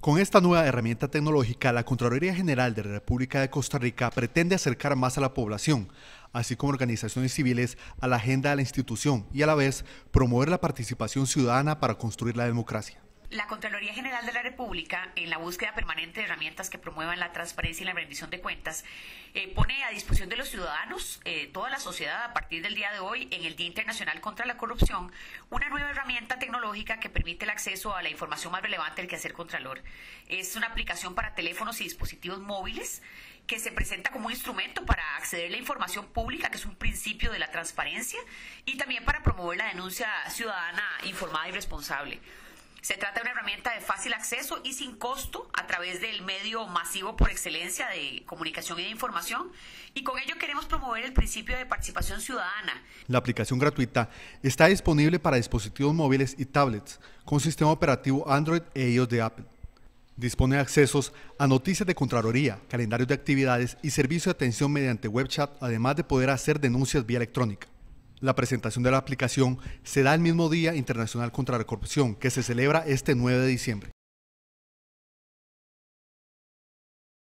Con esta nueva herramienta tecnológica, la Contraloría General de la República de Costa Rica pretende acercar más a la población, así como organizaciones civiles, a la agenda de la institución y a la vez promover la participación ciudadana para construir la democracia. La Contraloría General de la República, en la búsqueda permanente de herramientas que promuevan la transparencia y la rendición de cuentas, eh, pone a disposición de los ciudadanos, eh, toda la sociedad, a partir del día de hoy, en el Día Internacional contra la Corrupción, una nueva herramienta tecnológica que permite el acceso a la información más relevante del quehacer Contralor. Es una aplicación para teléfonos y dispositivos móviles que se presenta como un instrumento para acceder a la información pública, que es un principio de la transparencia, y también para promover la denuncia ciudadana informada y responsable. Se trata de una herramienta de fácil acceso y sin costo a través del medio masivo por excelencia de comunicación y de información y con ello queremos promover el principio de participación ciudadana. La aplicación gratuita está disponible para dispositivos móviles y tablets con sistema operativo Android e iOS de Apple. Dispone de accesos a noticias de Contraloría, calendarios de actividades y servicio de atención mediante web chat, además de poder hacer denuncias vía electrónica. La presentación de la aplicación se da el mismo Día Internacional contra la Corrupción, que se celebra este 9 de diciembre.